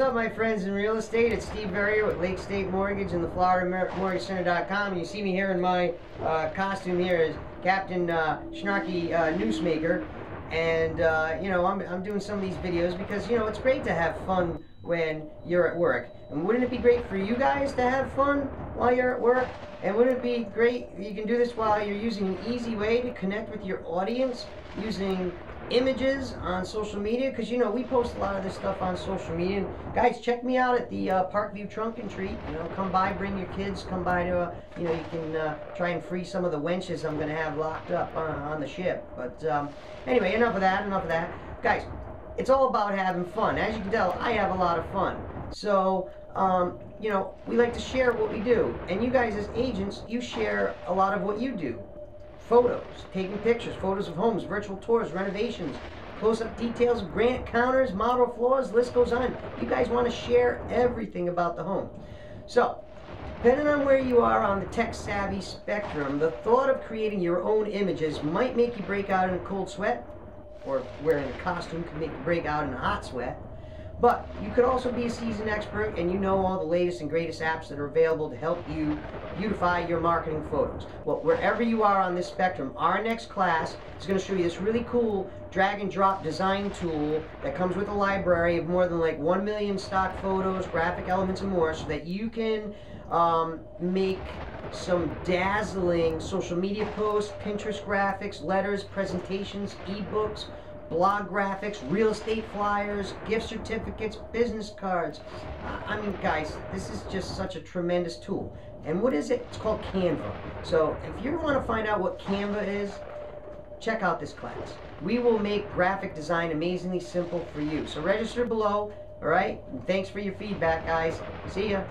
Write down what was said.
up, my friends in real estate? It's Steve Verrier with Lake State Mortgage and the Florida Mortgage Center.com. You see me here in my uh, costume here as Captain uh, Snarky uh, Newsmaker. And, uh, you know, I'm, I'm doing some of these videos because, you know, it's great to have fun when you're at work. And wouldn't it be great for you guys to have fun while you're at work? And wouldn't it be great you can do this while you're using an easy way to connect with your audience using images on social media because you know we post a lot of this stuff on social media. And guys check me out at the uh, parkview trunk and treat you know come by bring your kids come by to uh, you know you can uh, try and free some of the wenches i'm gonna have locked up on, on the ship. But um, anyway enough of that enough of that. Guys it's all about having fun. As you can tell i have a lot of fun. So um, you know we like to share what we do. And you guys as agents you share a lot of what you do photos, taking pictures, photos of homes, virtual tours, renovations, close-up details of granite counters, model floors, list goes on. You guys want to share everything about the home. So, depending on where you are on the tech-savvy spectrum, the thought of creating your own images might make you break out in a cold sweat, or wearing a costume can make you break out in a hot sweat. But you could also be a seasoned expert and you know all the latest and greatest apps that are available to help you beautify your marketing photos. Well, wherever you are on this spectrum, our next class is going to show you this really cool drag and drop design tool that comes with a library of more than like 1 million stock photos, graphic elements, and more so that you can um, make some dazzling social media posts, Pinterest graphics, letters, presentations, ebooks, blog graphics, real estate flyers, gift certificates, business cards. I mean, guys, this is just such a tremendous tool. And what is it? It's called Canva. So if you want to find out what Canva is, check out this class. We will make graphic design amazingly simple for you. So register below, all right? And thanks for your feedback, guys. See ya.